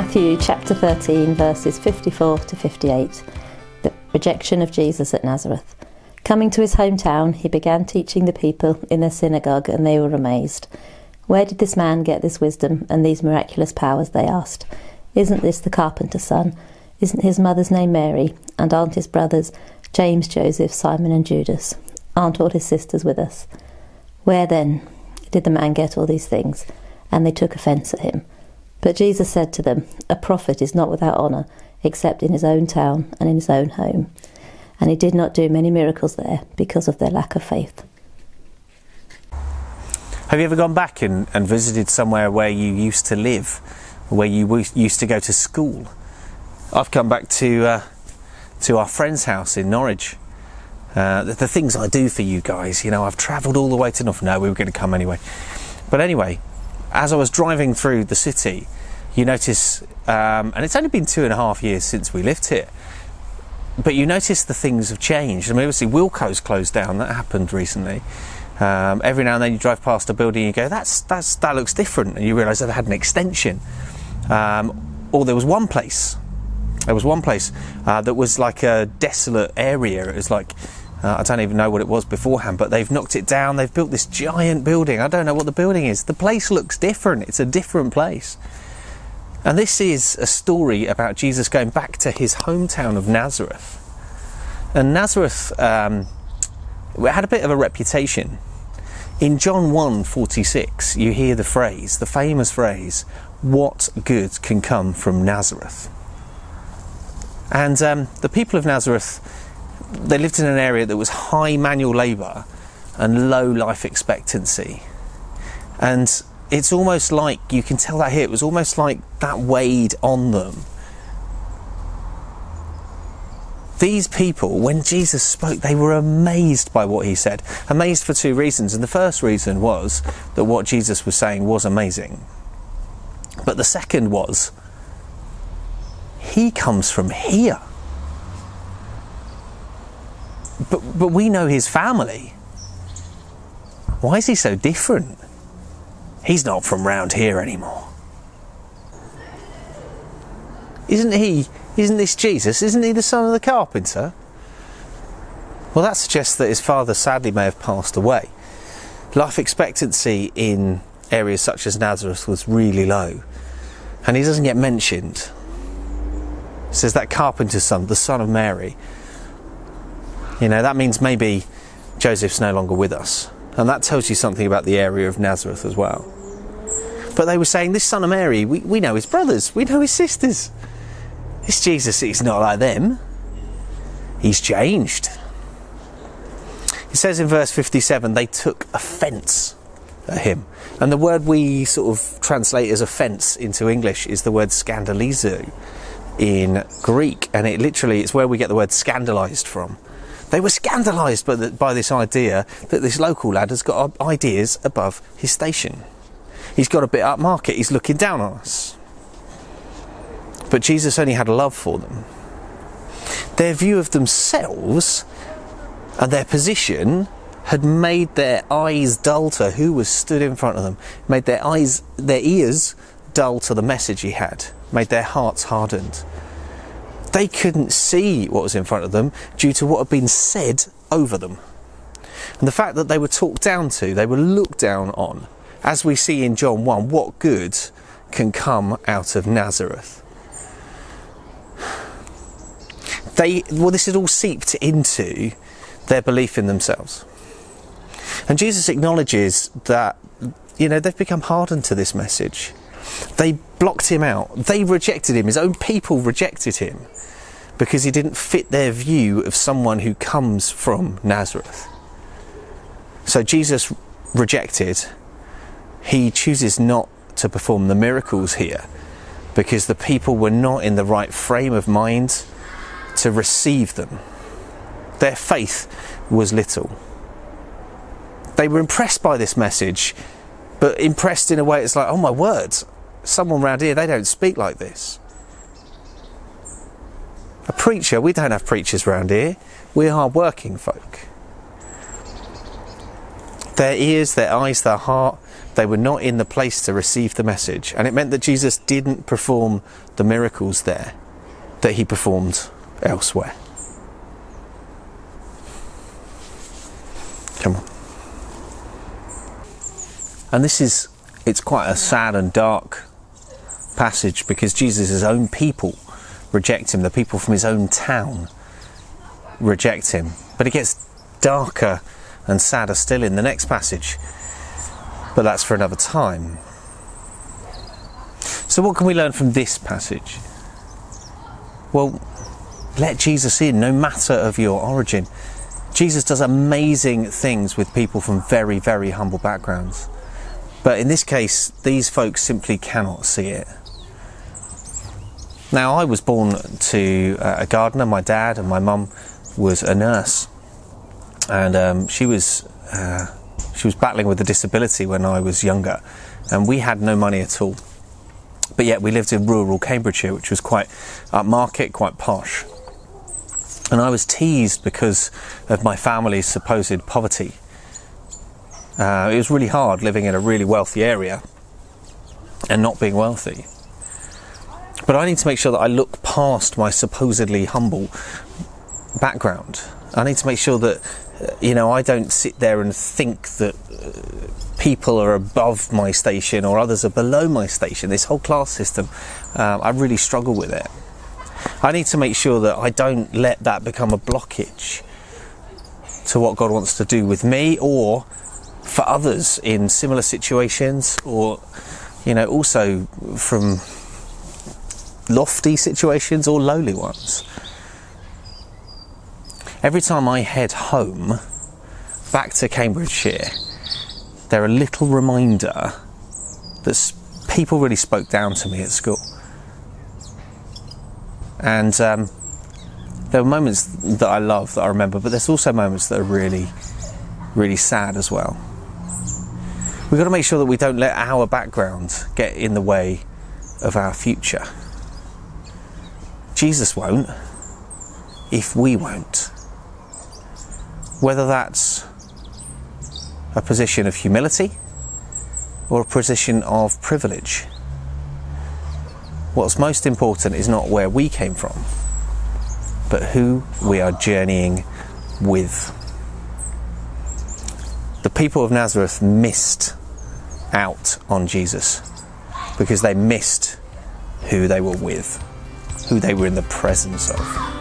Matthew chapter 13, verses 54 to 58. The rejection of Jesus at Nazareth. Coming to his hometown, he began teaching the people in their synagogue, and they were amazed. Where did this man get this wisdom and these miraculous powers? They asked. Isn't this the carpenter's son? Isn't his mother's name Mary? And aren't his brothers James, Joseph, Simon, and Judas? Aren't all his sisters with us? Where then did the man get all these things? And they took offence at him. But Jesus said to them, A prophet is not without honour, except in his own town and in his own home. And he did not do many miracles there because of their lack of faith. Have you ever gone back and, and visited somewhere where you used to live, where you used to go to school? I've come back to uh, to our friend's house in Norwich. Uh, the, the, things I do for you guys, you know, I've travelled all the way to North. No, we were going to come anyway. But anyway, as I was driving through the city, you notice, um, and it's only been two and a half years since we lived here, but you notice the things have changed. I mean, obviously, Wilko's closed down. That happened recently. Um, every now and then you drive past a building and you go, that's, that's, that looks different. And you realise that it had an extension. Um, or there was one place, there was one place uh, that was like a desolate area. It was like, uh, I don't even know what it was beforehand, but they've knocked it down. They've built this giant building. I don't know what the building is. The place looks different. It's a different place. And this is a story about Jesus going back to his hometown of Nazareth. And Nazareth um, had a bit of a reputation in John 1:46, you hear the phrase, the famous phrase, "What good can come from Nazareth?" And um, the people of Nazareth, they lived in an area that was high manual labour and low life expectancy. And it's almost like you can tell that here. It was almost like that weighed on them These people, when Jesus spoke, they were amazed by what he said. Amazed for two reasons. And the first reason was that what Jesus was saying was amazing. But the second was, he comes from here. But, but we know his family. Why is he so different? He's not from round here anymore. Isn't he isn't this Jesus? Isn't he the son of the carpenter? Well, that suggests that his father sadly may have passed away. Life expectancy in areas such as Nazareth was really low, and he doesn't get mentioned. It says that carpenter's son, the son of Mary. You know, that means maybe Joseph's no longer with us. And that tells you something about the area of Nazareth as well. But they were saying, This son of Mary, we, we know his brothers, we know his sisters. This Jesus is not like them. He's changed. It says in verse 57 they took offence at him. And the word we sort of translate as offence into English is the word scandalizo in Greek. And it literally, it's where we get the word scandalised from. They were scandalised by, the, by this idea that this local lad has got ideas above his station. He's got a bit upmarket, he's looking down on us. But Jesus only had love for them. Their view of themselves and their position had made their eyes dull to who was stood in front of them, made their eyes, their ears dull to the message he had, made their hearts hardened. They couldn't see what was in front of them due to what had been said over them. And the fact that they were talked down to, they were looked down on, as we see in John 1, what good can come out of Nazareth? they well this had all seeped into their belief in themselves. And jesus acknowledges that you know they've become hardened to this message. They blocked him out. They rejected him. His own people rejected him because he didn't fit their view of someone who comes from nazareth so jesus rejected he chooses not to perform the miracles here because the people were not in the right frame of mind to receive them. Their faith was little. They were impressed by this message, but impressed in a way it's like, oh my word, someone around here, they don't speak like this. A preacher, we don't have preachers around here, we are working folk. Their ears, their eyes, their heart, they were not in the place to receive the message. And it meant that Jesus didn't perform the miracles there that he performed elsewhere. Come on. And this is, it's quite a sad and dark passage because Jesus' own people reject him, the people from his own town reject him. But it gets darker and sadder still in the next passage. But that's for another time. So, what can we learn from this passage? Well, let Jesus in, no matter of your origin. Jesus does amazing things with people from very, very humble backgrounds. But in this case, these folks simply cannot see it. Now, I was born to a gardener. My dad and my mum was a nurse, and um, she was uh, she was battling with a disability when I was younger, and we had no money at all. But yet, we lived in rural Cambridgeshire, which was quite upmarket, quite posh. And I was teased because of my family's supposed poverty. Uh, it was really hard living in a really wealthy area and not being wealthy. But I need to make sure that I look past my supposedly humble background. I need to make sure that, uh, you know, I don't sit there and think that uh, people are above my station or others are below my station. This whole class system, uh, I really struggle with it. I need to make sure that I don't let that become a blockage to what God wants to do with me or for others in similar situations or you know also from lofty situations or lowly ones every time I head home back to Cambridgeshire they're a little reminder that people really spoke down to me at school and um, there were moments that I love that I remember, but there's also moments that are really, really sad as well. We've got to make sure that we don't let our background get in the way of our future. Jesus won't if we won't. Whether that's a position of humility or a position of privilege. What's most important is not where we came from, but who we are journeying with. The people of Nazareth missed out on Jesus because they missed who they were with, who they were in the presence of.